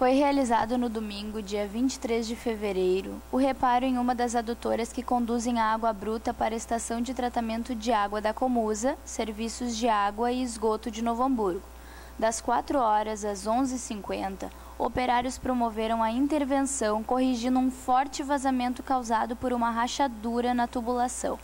Foi realizado no domingo, dia 23 de fevereiro, o reparo em uma das adutoras que conduzem a água bruta para a estação de tratamento de água da Comusa, Serviços de Água e Esgoto de Novo Hamburgo. Das 4 horas às 11h50, operários promoveram a intervenção corrigindo um forte vazamento causado por uma rachadura na tubulação.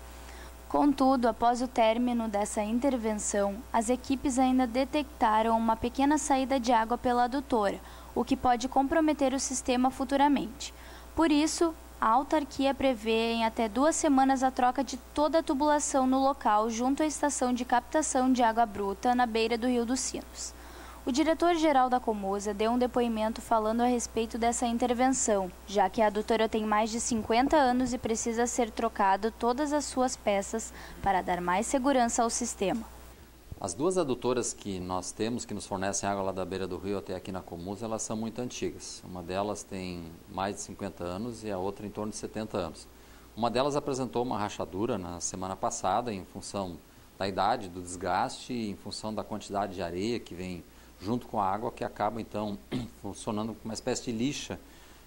Contudo, após o término dessa intervenção, as equipes ainda detectaram uma pequena saída de água pela adutora, o que pode comprometer o sistema futuramente. Por isso, a autarquia prevê em até duas semanas a troca de toda a tubulação no local junto à estação de captação de água bruta na beira do Rio dos Sinos. O diretor-geral da Comusa deu um depoimento falando a respeito dessa intervenção, já que a adutora tem mais de 50 anos e precisa ser trocado todas as suas peças para dar mais segurança ao sistema. As duas adutoras que nós temos, que nos fornecem água lá da beira do rio até aqui na Comusa, elas são muito antigas. Uma delas tem mais de 50 anos e a outra em torno de 70 anos. Uma delas apresentou uma rachadura na semana passada em função da idade, do desgaste e em função da quantidade de areia que vem junto com a água, que acaba então funcionando como uma espécie de lixa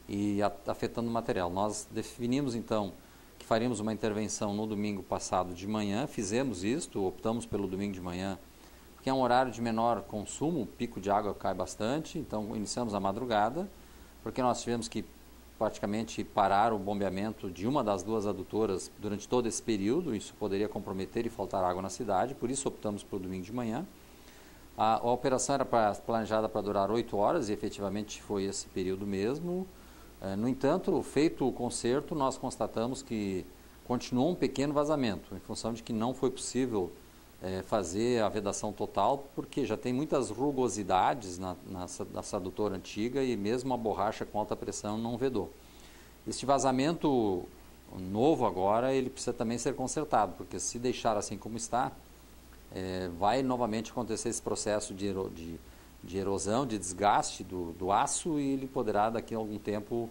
e afetando o material. Nós definimos então que faríamos uma intervenção no domingo passado de manhã, fizemos isto, optamos pelo domingo de manhã, porque é um horário de menor consumo, o pico de água cai bastante, então iniciamos a madrugada, porque nós tivemos que praticamente parar o bombeamento de uma das duas adutoras durante todo esse período, isso poderia comprometer e faltar água na cidade, por isso optamos pelo domingo de manhã. A, a operação era pra, planejada para durar oito horas e efetivamente foi esse período mesmo. É, no entanto, feito o conserto, nós constatamos que continuou um pequeno vazamento, em função de que não foi possível é, fazer a vedação total, porque já tem muitas rugosidades na, na, na adutora antiga e mesmo a borracha com alta pressão não vedou. Este vazamento novo agora, ele precisa também ser consertado, porque se deixar assim como está, é, vai novamente acontecer esse processo de, de de erosão, de desgaste do, do aço e ele poderá daqui a algum tempo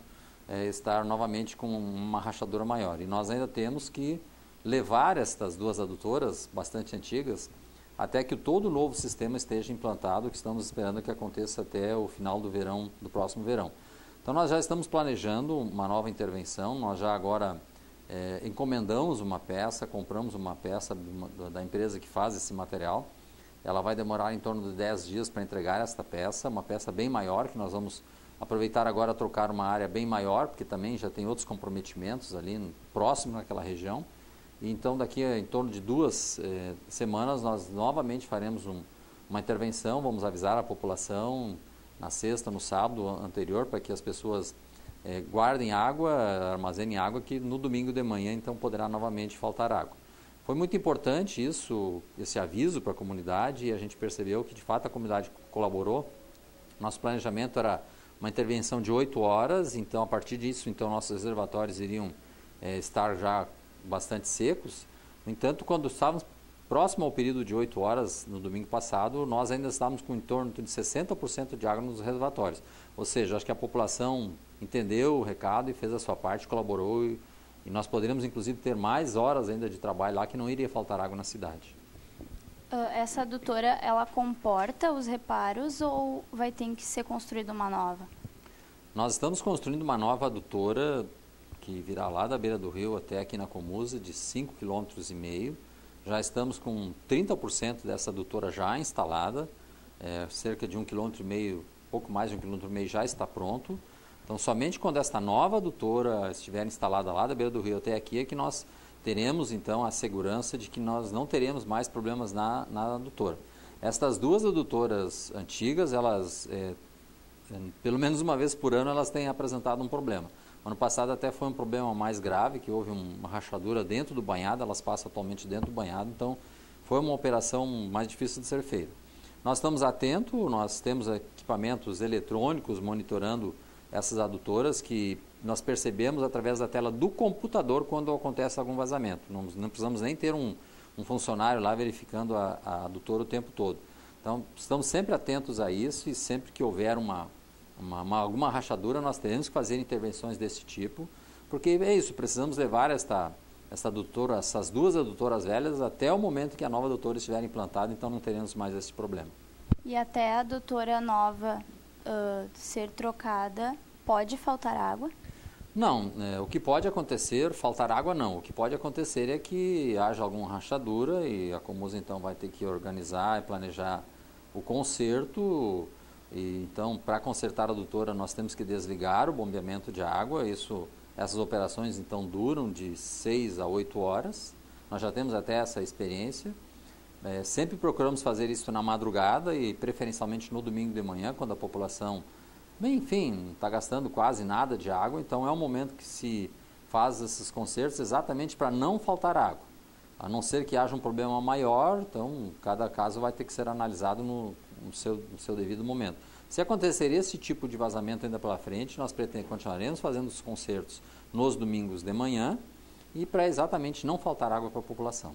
é, estar novamente com uma rachadura maior. E nós ainda temos que levar estas duas adutoras bastante antigas até que todo o novo sistema esteja implantado, que estamos esperando que aconteça até o final do verão, do próximo verão. Então nós já estamos planejando uma nova intervenção, nós já agora é, encomendamos uma peça, compramos uma peça da empresa que faz esse material, ela vai demorar em torno de 10 dias para entregar esta peça, uma peça bem maior, que nós vamos aproveitar agora trocar uma área bem maior, porque também já tem outros comprometimentos ali próximo naquela região. Então daqui a em torno de duas eh, semanas nós novamente faremos um, uma intervenção, vamos avisar a população na sexta, no sábado anterior, para que as pessoas eh, guardem água, armazenem água, que no domingo de manhã então poderá novamente faltar água. Foi muito importante isso, esse aviso para a comunidade e a gente percebeu que de fato a comunidade colaborou. Nosso planejamento era uma intervenção de 8 horas, então a partir disso então nossos reservatórios iriam é, estar já bastante secos. No entanto, quando estávamos próximo ao período de 8 horas no domingo passado, nós ainda estávamos com em torno de 60% de água nos reservatórios. Ou seja, acho que a população entendeu o recado e fez a sua parte, colaborou e e nós poderíamos, inclusive, ter mais horas ainda de trabalho lá que não iria faltar água na cidade. Uh, essa adutora, ela comporta os reparos ou vai ter que ser construída uma nova? Nós estamos construindo uma nova adutora que virá lá da beira do rio até aqui na Comusa, de 5,5 km. Já estamos com 30% dessa adutora já instalada, é, cerca de um quilômetro e meio, pouco mais de um quilômetro e meio já está pronto. Então, somente quando esta nova adutora estiver instalada lá da beira do rio até aqui é que nós teremos, então, a segurança de que nós não teremos mais problemas na, na adutora. Estas duas adutoras antigas, elas, é, é, pelo menos uma vez por ano, elas têm apresentado um problema. Ano passado até foi um problema mais grave, que houve uma rachadura dentro do banhado, elas passam atualmente dentro do banhado, então foi uma operação mais difícil de ser feita. Nós estamos atentos, nós temos equipamentos eletrônicos monitorando essas adutoras que nós percebemos através da tela do computador quando acontece algum vazamento. Não, não precisamos nem ter um, um, funcionário lá verificando a, a adutora o tempo todo. Então, estamos sempre atentos a isso e sempre que houver uma, uma, uma, alguma rachadura, nós teremos que fazer intervenções desse tipo, porque é isso, precisamos levar esta, esta adutora, essas duas adutoras velhas até o momento que a nova adutora estiver implantada, então não teremos mais esse problema. E até a adutora nova uh, ser trocada, pode faltar água? Não, é, o que pode acontecer, faltar água não. O que pode acontecer é que haja alguma rachadura e a Comusa então vai ter que organizar e planejar o conserto. E, então, para consertar a adutora, nós temos que desligar o bombeamento de água. Isso, essas operações então duram de 6 a 8 horas. Nós já temos até essa experiência. É, sempre procuramos fazer isso na madrugada e preferencialmente no domingo de manhã, quando a população Bem, enfim, está gastando quase nada de água, então é um momento que se faz esses concertos exatamente para não faltar água. A não ser que haja um problema maior, então cada caso vai ter que ser analisado no, no, seu, no seu, devido momento. Se acontecer esse tipo de vazamento ainda pela frente, nós continuaremos fazendo os concertos nos domingos de manhã e para exatamente não faltar água para a população.